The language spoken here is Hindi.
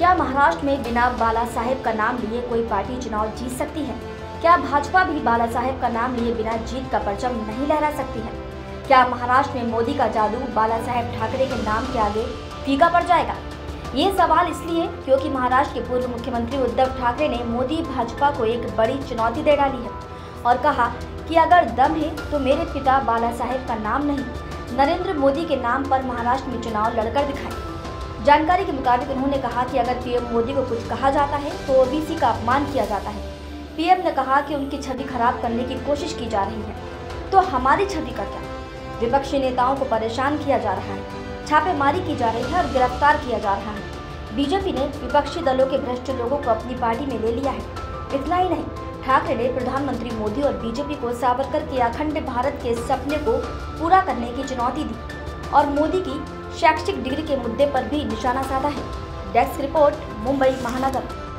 क्या महाराष्ट्र में बिना बाला साहेब का नाम लिए कोई पार्टी चुनाव जीत सकती है? क्या भाजपा भी बाला साहेब का नाम लिए बिना जीत का परचम नहीं लहरा सकती है? क्या महाराष्ट्र में मोदी का जादू बाला साहेब ठाकरे के नाम के आगे फीका पड़ जाएगा? ये सवाल इसलिए क्योंकि महाराष्ट्र के पूर्व मुख्यमंत्री उद्धव ठाकरे ने मोदी भाजपा को एक बड़ी चुनौती दे डाली है और कहा कि अगर दम है तो मेरे पिता बाला साहेब का नाम नहीं, नरेंद्र मोदी के नाम पर महाराष्ट्र में चुनाव लड़कर दिखाए। जानकारी के मुताबिक उन्होंने कहा कि अगर पीएम मोदी को कुछ कहा जाता है तो ओबीसी का अपमान किया जाता है। पीएम ने कहा कि उनकी छवि खराब करने की कोशिश की जा रही है। तो हमारी छवि का क्या? विपक्षी नेताओं को परेशान किया जा रहा है, छापेमारी की जा रही है और गिरफ़्तार किया जा रहा है। बीजेपी ने विपक्षी दलों के भ्रष्ट लोगों को अपनी पार्टी में ले लिया है। इतना ही नहीं, ठाकरे ने प्रधानमंत्री मोदी और बीजेपी को सावरकर के अखंड भारत के सपने को पूरा करने की चुनौती दी और मोदी की शैक्षिक डिग्री के मुद्दे पर भी निशाना साधा है। डेस्क रिपोर्ट मुंबई महानगर।